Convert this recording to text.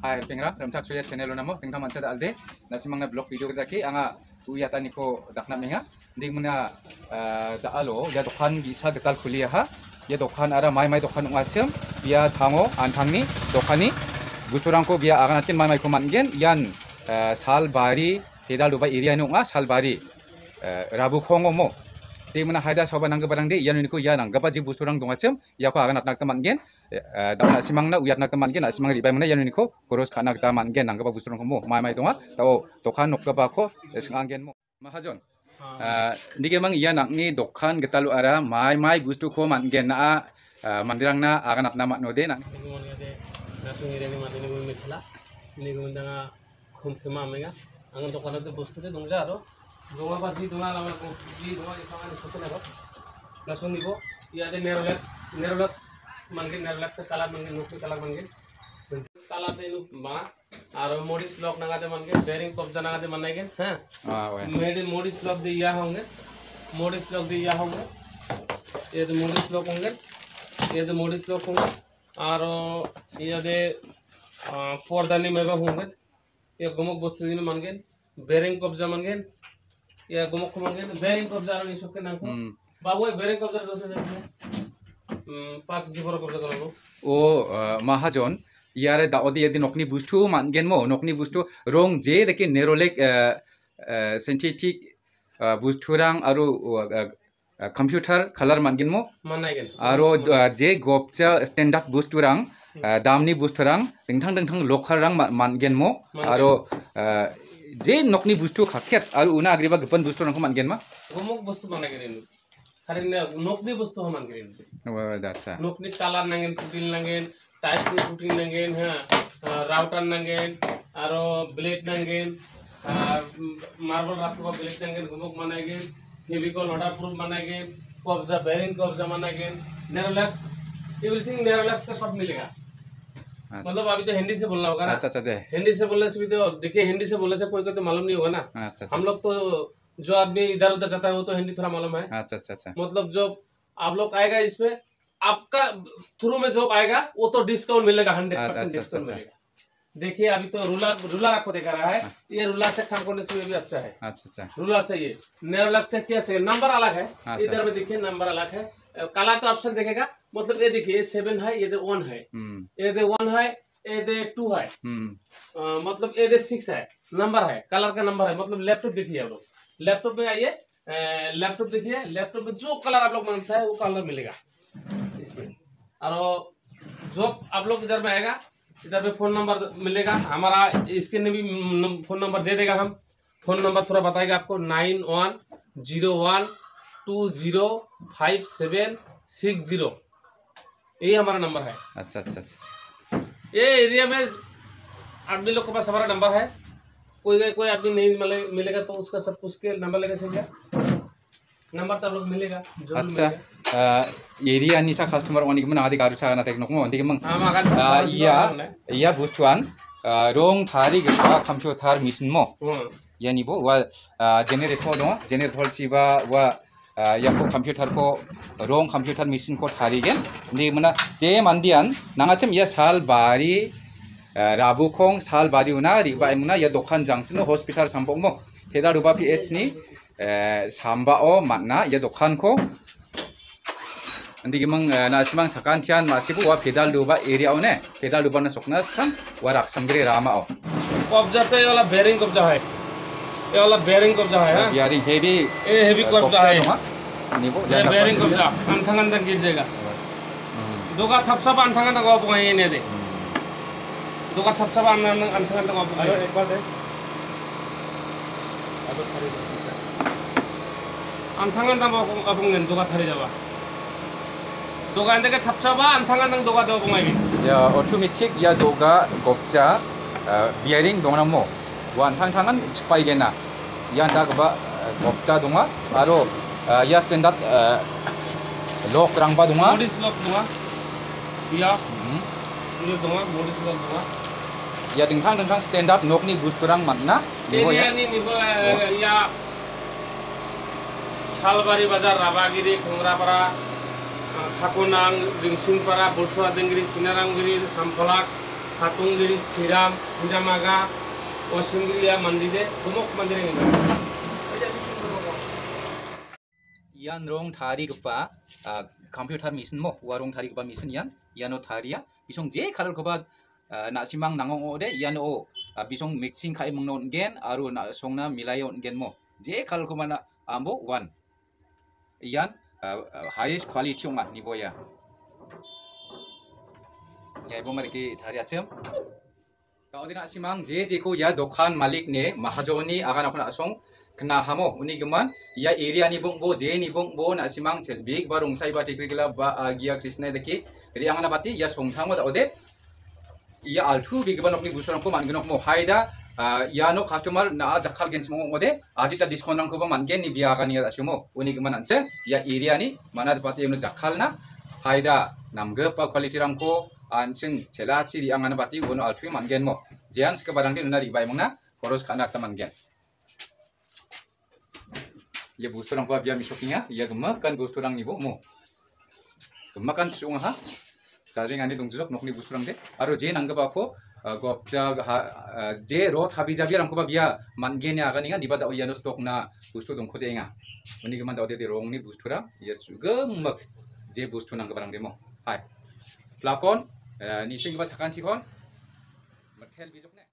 hai pengra ramcak suya channel namo tingka mancha alde Nasi na blog video kita ki, anga uya tani ko dakna menga ding muna da eh, alo ya dokan bisa sa getal kuliah ha ya dokan ara mai mai dokan ungatsem ya thango antangni dokani guturangko bia aganatin mai mai ko mangen yan eh, salbari tidak lupa area nunga ah, salbari eh, rabu mo di mana haida sahabat nangga barang de iya niku ya nangga paji busurang acem ya ko agan atnak teman gen e, da na simang na uyat nak teman gen simang mana Iya ianu niku kurus kanak teman gen nangga pa busurang komo mai mai tonga. tao dokan nokka ba ko sengang gen mo mahajon ah. nike mang iya ni dokan getalu ara mai mai busu ko man gen na mandirang na agan atna mat node nak nasungi reni matini gumi mitla ini gumendanga khum khima menga angan dokan itu bustu de dongja aro लोवा भाजी दोना लावला को जी दोवा जसा माने छतेला गो लसून দিব ইয়াতে নেরলক্স নেরলক্স মানকে নেরলক্স কালা মানি নুকি কালা মানি সালা তেল মা আর মোডিস লকনাগাতে মানকে 베어링 কাপ জানাগাতে মানাইকেন হ্যাঁ আ মোডিস লক দে ইয়া হংগে মোডিস লক দে ইয়া হংগে এদ মোডিস লক হংগে এদ মোডিস লক হং আর ইয়াতে ফর দানি মেবা হংগে এ গমক বস্তি দিন মানকে 베어링 কাপ জাম মানগে ya como como que bearing kobzar ni sokke nang babu bearing kobzar dose jene pas sifor kobzar lo o mahajon yare da odi edi nokni bustu mangen mo nokni bustu rong je deke nerolek synthetic bustrang aru computer color mangen mo manaigen aro je gopcha standard bustrang damni bustrang dingthang dingthang lokhar rang mangen mo aro যে নকনি বস্তু খাখেত আৰু উনা আগ্ৰী বা গোপন বস্তু নকমান গেন মা মোক বস্তু মানে গেলিলো খালি নকনি বস্তু সমান গেলিলো আচ্ছা নকনি তালা নাঙেন পুটিন নাঙেন টাইস পুটিন নাঙেন হ্যাঁ রাউটার নাঙেন আর ব্লেড নাঙেন মার্বল রাখতে বা ব্লেড নাঙেন গুমুক মানে গেন ফেভিকল ওয়াটার প্রুফ মানে গেন কবজা বেরিং কবজা মানে গেন নেরোল্যাক্স এভরিথিং নেরোল্যাক্সকে अच्छा। मतलब अभी तो हिंदी से बोलना होगा ना अच्छा अच्छा हिंदी से बोलने से भी तो देखिए हिंदी से बोलने से कोई को तो मालूम नहीं होगा ना अच्छा, अच्छा हम अच्छा। लोग तो जो आदमी इधर उधर जाता है वो तो हिंदी थोड़ा मालूम है अच्छा अच्छा अच्छा मतलब जो आप लोग आएगा इसमें आपका थ्रू में जो आएगा वो तो डिस्काउंट मिलेगा हंड्रेड परसेंट डिस्काउंट मिलेगा देखिए अभी तो रूलर रूलर आपको देखा रहा है हाँ। ये रूलर से काम करने से भी अच्छा है अच्छा अच्छा रूलर से ये नेरोलक से क्या से नंबर अलग है अच्छा। इधर में देखिए नंबर अलग है काला तो ऑप्शन देखेगा मतलब ये देखिए ये सेवन है ये दे वन हम्म। है ये दे वन है ये दे टू है मतलब ये दे सिक्स है नंबर है कलर का नंबर है मतलब लैपटॉप देखिए आप लोग लैपटॉप में आइए लैपटॉप देखिए लैपटॉप में जो कलर आप लोग मांगता है वो कलर मिलेगा इसमें और जो आप लोग इधर में आएगा इधर पे फ़ोन नंबर मिलेगा हमारा इसके ने भी फ़ोन नंबर दे देगा हम फ़ोन नंबर थोड़ा बताएगा आपको nine one zero one two zero five seven six zero यही हमारा नंबर है अच्छा अच्छा अच्छा ये एरिया में आदमी लोग के पास हमारा नंबर है कोई कोई आदमी नहीं मिले, मिलेगा तो उसका सब कुछ के नंबर लेके सही नंबर तो लोग मिलेगा जो अच्छा मिलेगा। area ni sa customer onik man adik aru sa na tekno ko onik mang iya iya bustuan rong thari ga khamcho thar machine mo yani bo wa generator no generator chi ba wa 야코 컴퓨터코 롱 컴퓨터 미신 코 다리겐 니무나 제 만디안 나가쯤 야 살바리 라부콩 살바리 우나 리바 이무나 야 독한 장스는 호스피탈 삼봉모 페다루바 피에츠니 삼바오 만나 야 독한 코 andi mang na simang sakan tian masibu wa pedal luba area one pedal luba na sokna skam wa rak samgre rama o কবজা তো এওলা বেয়ারিং কবজা হয় এওলা বেয়ারিং কবজা হয় হ্যাঁ bearing heavy a heavy কবজা হয় নিবো জায়গা বেয়ারিং কবজা আনথাঙ্গান দা গির জায়গা দোকা থাপসা আনথাঙ্গান দা গপ গায় এনে দে দোকা থাপসা আনথাঙ্গান দা গপ গায় একবার দে আনথাঙ্গান দা গপ গায় দোকা থারে যাবা 너가 내가 답잡아 안탕한당 너가 더 공하게. 야 오토매틱 야 너가 곡자 비어링 동남모 완탕탕은 측바이게나 야다가 곡자 동아 바로 야 스탠다드 록 랑바 동아 모리스 록 동아 야 이거 동아 모리스 록 동아 ya dengkang dengkang stand up nok ni gus kurang makna niho ya ini niho ya salbari bazar rabagiri kungrapara hakunang ringsin para bursa dengiri sinarang giri sampolak hatung giri siram siramaga wasung ya mandi de kumok mandi de yan rong tari gupa komputer misin mo warung tari gupa misin yan yano tari ya bisong je kalau gupa na simang nangong ode yano o bisong mixing kai mengnon gen aru na songna milayon gen mo je kalau gupa na ambo one yan highest quality k h n g bạn i v e ya ya ibu mari ki t a r i achem kaudina simang je je ko ya dokan malik ne mahajoni a k a n akun asong kena hamo uni geman ya area ni bong bo je ni bong bo na simang chel big ba rungsai ba tikri gila ba agia krishna deki ri angana bati ya songthang ma da ode ya a l t u big ba nokni b u s a r a n ko man genok mo haida iano customer na jakhal gens mo ode adita discount ko ba manke ni biya ga ni asimo uni gi mananse ya area ni manad pati emno jakhal na haida namge pa quality ram ko ansing chela chiri angana pati uno altwi mangen mo jians ke barang na nari bai mangna koros kana ka mangen ye busturang pa biya misokinya ya gemakan busturang ni bo mo gemakan sunga ha jaring ani dongjuk nokni busturang de aro je nangge ba ko gopchag je roth habi jabi ram koba bia m a n g e ne aga ninga nibada oyano stok na bustu dongko jenga muni ge manda odede rong ni bustu ra ye chuga mak je bustu nang barang demo hai lakon ni sing ba sakan chi kon mathel bijok ne